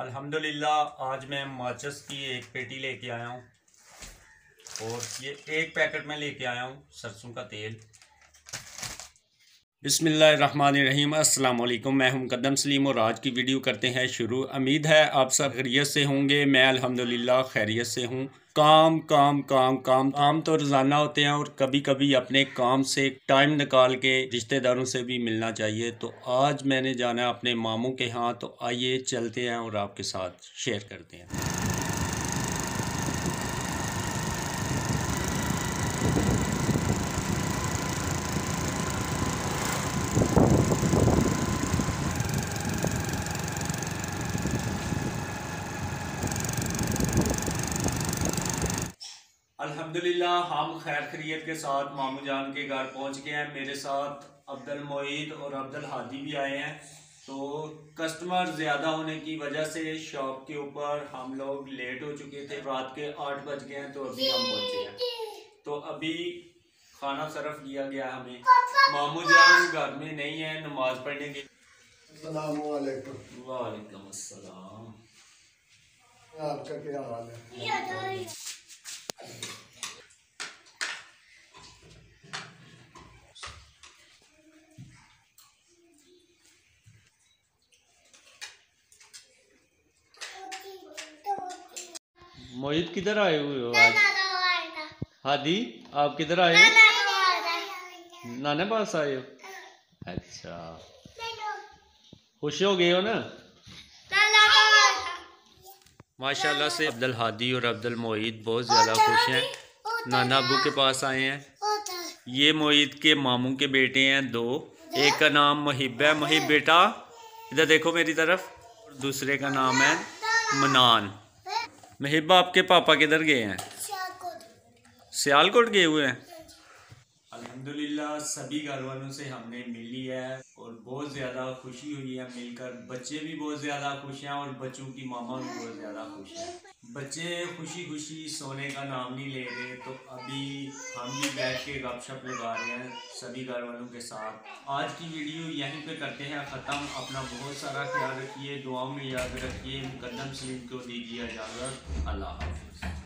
अल्हम्दुलिल्लाह, आज मैं माचस की एक पेटी लेके आया हूँ। और ये एक पैकेट में लेके आया हूँ, सरसों का तेल। बसमीम वालेकुम मैं हूँ कदम सलीम और आज की वीडियो करते हैं शुरू। उम्मीद है आप सब खैरियत से होंगे, मैं अल्हम्दुलिल्लाह खैरियत से हूँ। काम काम काम काम। काम तो रोज़ाना होते हैं और कभी कभी अपने काम से टाइम निकाल के रिश्तेदारों से भी मिलना चाहिए। तो आज मैंने जाना है अपने मामों के यहाँ तो आइए चलते हैं और आपके साथ शेयर करते हैं। अल्हम्दुलिल्लाह हम खैर खरीत के साथ मामू जान के घर पहुँच गए हैं। मेरे साथ अब्दुल मोईद और अब्दुल हादी भी आए हैं। तो कस्टमर ज़्यादा होने की वजह से शॉप के ऊपर हम लोग लेट हो चुके थे। रात के आठ बज गए हैं तो अभी हम पहुँचे हैं। तो अभी खाना सरफ दिया गया हमें। मामू जान घर में नहीं है नमाज़ पढ़ने के वालेकुम अस्सलाम। आपका क्या हाल है? मोहित किधर आए हुए हो आज? हादी आप किधर आए हो? नाने पास आए हो? अच्छा। खुश हो गए हो ना? माशाल्लाह से अब्दुल हादी और अब्दुल मोहित बहुत ज़्यादा खुश हैं। नाना अबू के पास आए हैं। ये मोहित के मामू के बेटे हैं दो। एक का नाम मुहिब है। मुहिब बेटा इधर देखो मेरी तरफ़। दूसरे का नाम है मनान। महिबा आपके पापा किधर गए हैं? सियालकोट गए हुए हैं? अल्हम्दुलिल्लाह, सभी घर वालों से हमने मिल है और बहुत ज़्यादा खुशी हुई है मिलकर। बच्चे भी बहुत ज़्यादा खुश हैं और बच्चों की मामा भी बहुत ज़्यादा खुश हैं। बच्चे खुशी खुशी सोने का नाम नहीं ले रहे तो अभी हम भी बैठ के गपशप लगा रहे हैं सभी घर वालों के साथ। आज की वीडियो यहीं पे करते हैं ख़त्म। अपना बहुत सारा ख्याल रखिए, दुआओं में याद रखिए मुकदम सलीम को दीजिए इजाज़त। अल्लाह हाफिज़।